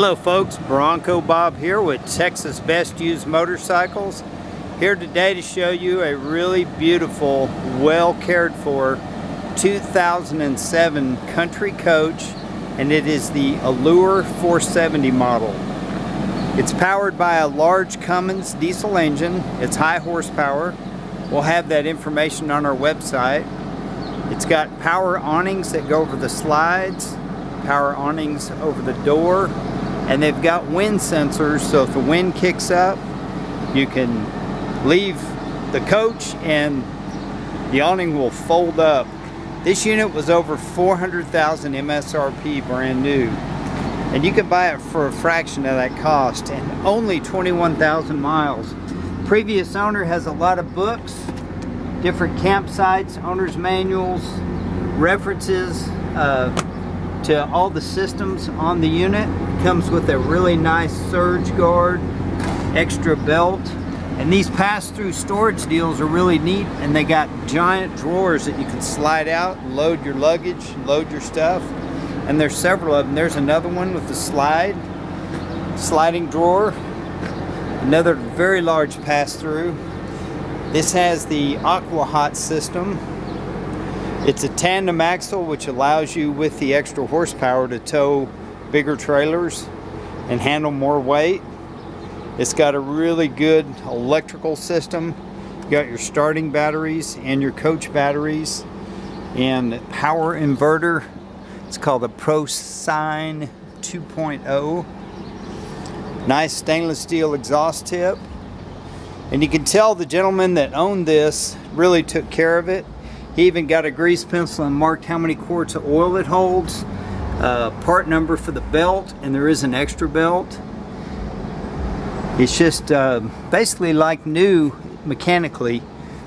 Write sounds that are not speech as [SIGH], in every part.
Hello folks, Bronco Bob here with Texas Best Used Motorcycles. Here today to show you a really beautiful, well cared for 2007 Country Coach and it is the Allure 470 model. It's powered by a large Cummins diesel engine. It's high horsepower. We'll have that information on our website. It's got power awnings that go over the slides, power awnings over the door, and they've got wind sensors so if the wind kicks up you can leave the coach and the awning will fold up. This unit was over 400,000 MSRP brand new and you can buy it for a fraction of that cost and only 21,000 miles. Previous owner has a lot of books, different campsites, owner's manuals, references, uh, to all the systems on the unit. Comes with a really nice surge guard, extra belt, and these pass-through storage deals are really neat and they got giant drawers that you can slide out and load your luggage, load your stuff. And there's several of them. There's another one with the slide, sliding drawer, another very large pass-through. This has the Aqua Hot system it's a tandem axle which allows you with the extra horsepower to tow bigger trailers and handle more weight. It's got a really good electrical system. You got your starting batteries and your coach batteries and power inverter. It's called the ProSine 2.0. Nice stainless steel exhaust tip. And you can tell the gentleman that owned this really took care of it. He even got a grease pencil and marked how many quarts of oil it holds, uh, part number for the belt, and there is an extra belt. It's just uh, basically like new mechanically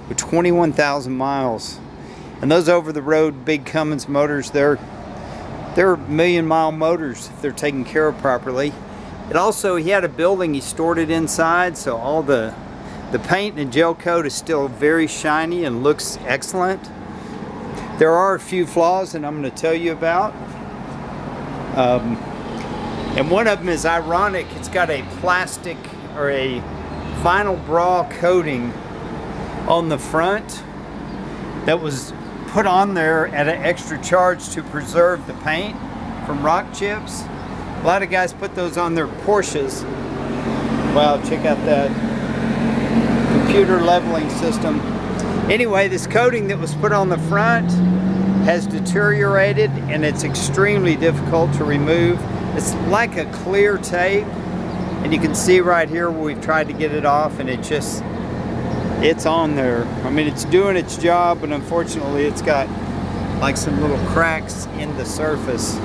with 21,000 miles. And those over-the-road big Cummins motors, they're they're million mile motors if they're taken care of properly. It also, he had a building, he stored it inside, so all the the paint and gel coat is still very shiny and looks excellent. There are a few flaws that I'm going to tell you about. Um, and one of them is ironic. It's got a plastic or a vinyl bra coating on the front that was put on there at an extra charge to preserve the paint from rock chips. A lot of guys put those on their Porsches. Wow, check out that computer leveling system. Anyway, this coating that was put on the front has deteriorated and it's extremely difficult to remove. It's like a clear tape and you can see right here where we've tried to get it off and it just, it's on there. I mean, it's doing its job, but unfortunately it's got like some little cracks in the surface.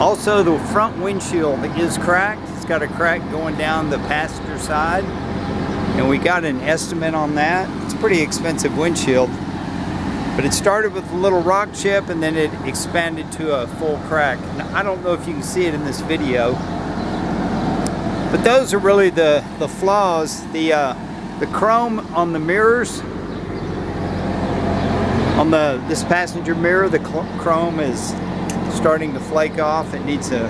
Also, the front windshield is cracked. It's got a crack going down the passenger side and we got an estimate on that. It's pretty expensive windshield. But it started with a little rock chip and then it expanded to a full crack. I don't know if you can see it in this video. But those are really the, the flaws. The, uh, the chrome on the mirrors, on the this passenger mirror, the chrome is starting to flake off. It needs a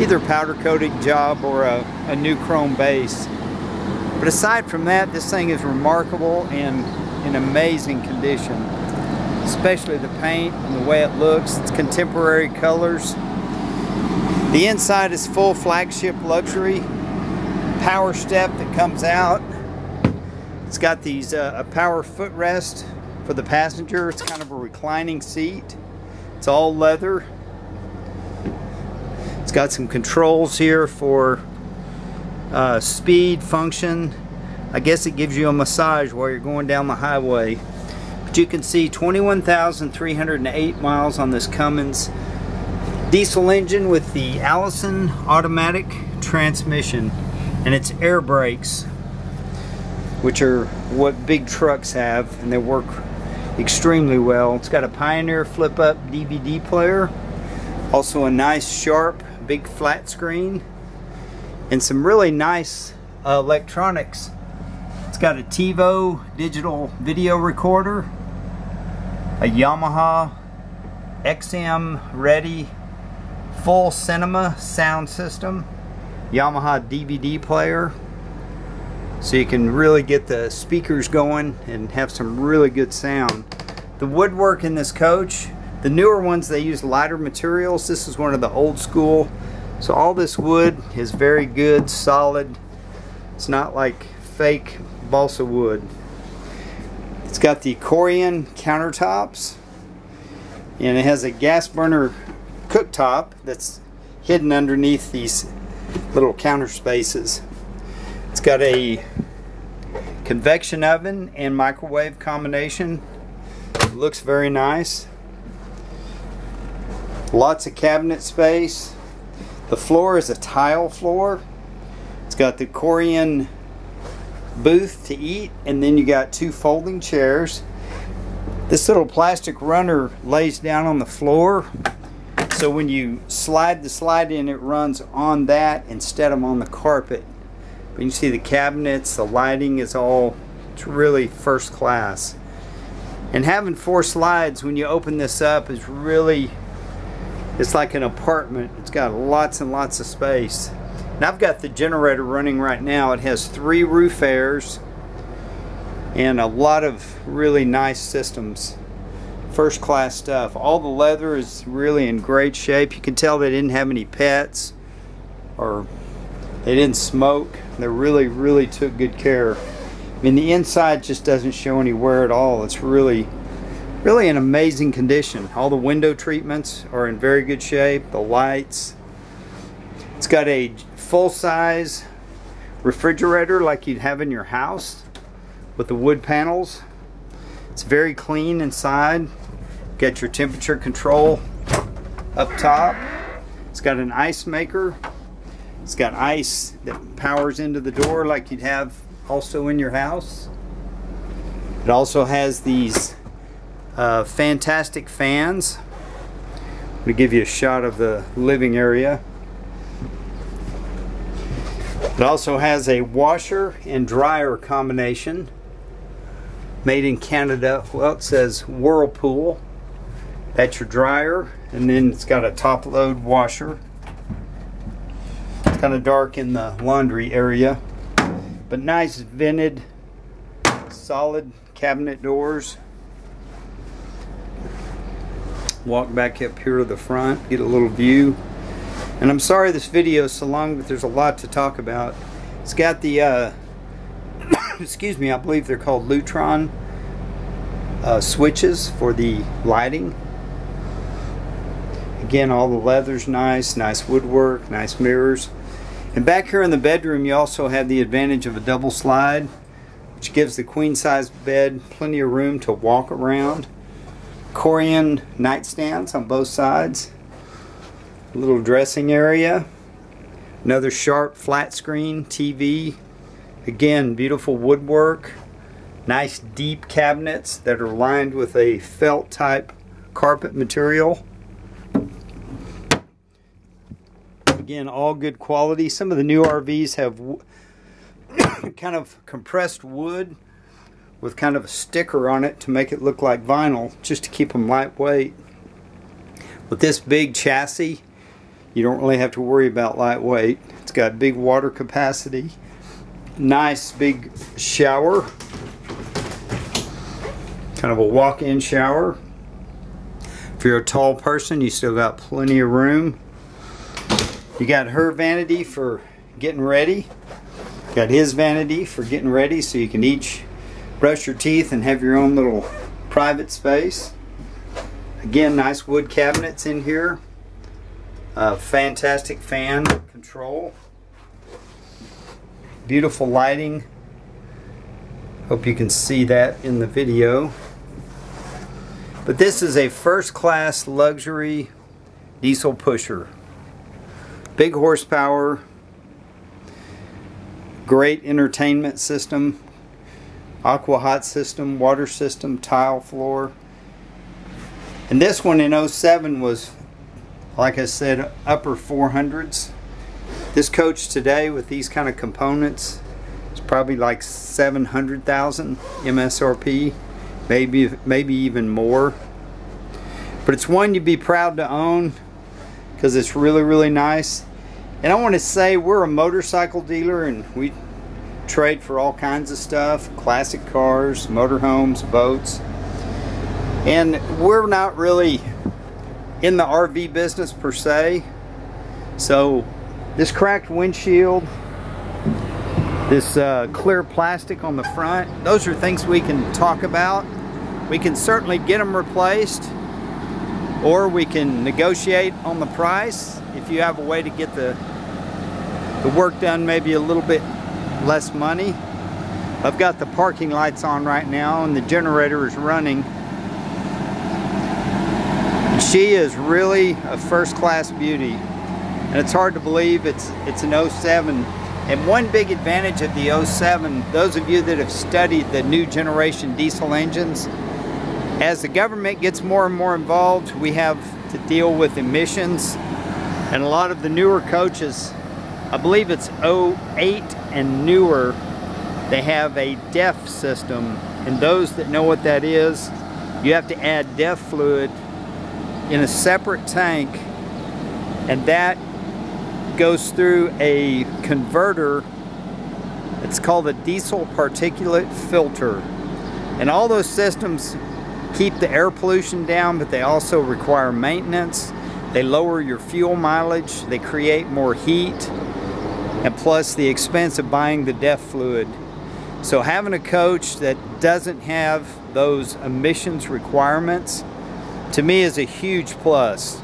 either powder coating job or a, a new chrome base. But aside from that, this thing is remarkable and in amazing condition. Especially the paint and the way it looks. It's contemporary colors. The inside is full flagship luxury. Power step that comes out. It's got these uh, a power footrest for the passenger. It's kind of a reclining seat. It's all leather. It's got some controls here for uh, speed function. I guess it gives you a massage while you're going down the highway. But you can see 21,308 miles on this Cummins diesel engine with the Allison automatic transmission and it's air brakes which are what big trucks have and they work extremely well. It's got a Pioneer flip up DVD player also a nice sharp big flat screen and some really nice uh, electronics. It's got a TiVo digital video recorder, a Yamaha XM ready full cinema sound system, Yamaha DVD player, so you can really get the speakers going and have some really good sound. The woodwork in this coach, the newer ones they use lighter materials. This is one of the old school. So all this wood is very good, solid. It's not like fake balsa wood. It's got the Corian countertops and it has a gas burner cooktop that's hidden underneath these little counter spaces. It's got a convection oven and microwave combination. It looks very nice. Lots of cabinet space. The floor is a tile floor. It's got the Corian booth to eat and then you got two folding chairs. This little plastic runner lays down on the floor so when you slide the slide in, it runs on that instead of on the carpet. But you see the cabinets, the lighting is all, it's really first class. And having four slides when you open this up is really, it's like an apartment. It's got lots and lots of space. And I've got the generator running right now. It has three roof airs and a lot of really nice systems first class stuff. All the leather is really in great shape. You can tell they didn't have any pets or they didn't smoke. They really, really took good care. I mean, the inside just doesn't show any wear at all. It's really, really an amazing condition. All the window treatments are in very good shape. The lights. It's got a full-size refrigerator like you'd have in your house with the wood panels. It's very clean inside. Got your temperature control up top. It's got an ice maker. It's got ice that powers into the door like you'd have also in your house. It also has these uh, fantastic fans. I'm going to give you a shot of the living area. It also has a washer and dryer combination made in Canada. Well, it says Whirlpool. That's your dryer, and then it's got a top load washer. It's kind of dark in the laundry area, but nice vented, solid cabinet doors. Walk back up here to the front, get a little view. And I'm sorry this video is so long, but there's a lot to talk about. It's got the, uh, [COUGHS] excuse me, I believe they're called Lutron uh, switches for the lighting. Again, all the leather's nice, nice woodwork, nice mirrors. And back here in the bedroom, you also have the advantage of a double slide, which gives the queen size bed plenty of room to walk around. Corian nightstands on both sides. A little dressing area. Another sharp flat screen TV. Again, beautiful woodwork. Nice deep cabinets that are lined with a felt type carpet material. Again, all good quality. Some of the new RVs have [COUGHS] kind of compressed wood with kind of a sticker on it to make it look like vinyl, just to keep them lightweight. With this big chassis, you don't really have to worry about lightweight. It's got big water capacity, nice big shower, kind of a walk-in shower. If you're a tall person, you still got plenty of room. You got her vanity for getting ready. Got his vanity for getting ready so you can each brush your teeth and have your own little private space. Again, nice wood cabinets in here. Fantastic fan control. Beautiful lighting. Hope you can see that in the video. But this is a first class luxury diesel pusher. Big horsepower, great entertainment system, aqua hot system, water system, tile floor. And this one in 07 was, like I said, upper 400s. This coach today with these kind of components is probably like 700,000 MSRP, maybe maybe even more. But it's one you'd be proud to own because it's really, really nice. And I want to say we're a motorcycle dealer and we trade for all kinds of stuff, classic cars, motorhomes, boats. And we're not really in the RV business per se. So this cracked windshield, this uh, clear plastic on the front, those are things we can talk about. We can certainly get them replaced or we can negotiate on the price if you have a way to get the the work done maybe a little bit less money. I've got the parking lights on right now and the generator is running. She is really a first-class beauty and it's hard to believe it's it's an 07 and one big advantage of the 07 those of you that have studied the new generation diesel engines as the government gets more and more involved we have to deal with emissions and a lot of the newer coaches I believe it's 08 and newer, they have a DEF system. And those that know what that is, you have to add DEF fluid in a separate tank and that goes through a converter. It's called a diesel particulate filter. And all those systems keep the air pollution down but they also require maintenance. They lower your fuel mileage. They create more heat and plus the expense of buying the DEF fluid. So having a coach that doesn't have those emissions requirements to me is a huge plus.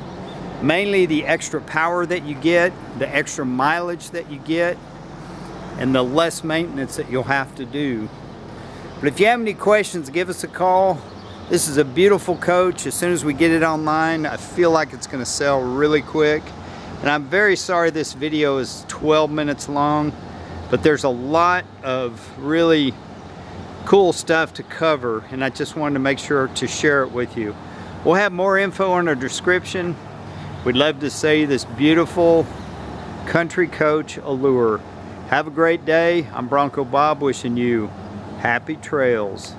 Mainly the extra power that you get, the extra mileage that you get, and the less maintenance that you'll have to do. But if you have any questions, give us a call. This is a beautiful coach. As soon as we get it online, I feel like it's gonna sell really quick. And I'm very sorry this video is 12 minutes long, but there's a lot of really cool stuff to cover and I just wanted to make sure to share it with you. We'll have more info in our description. We'd love to see this beautiful country coach allure. Have a great day. I'm Bronco Bob wishing you happy trails.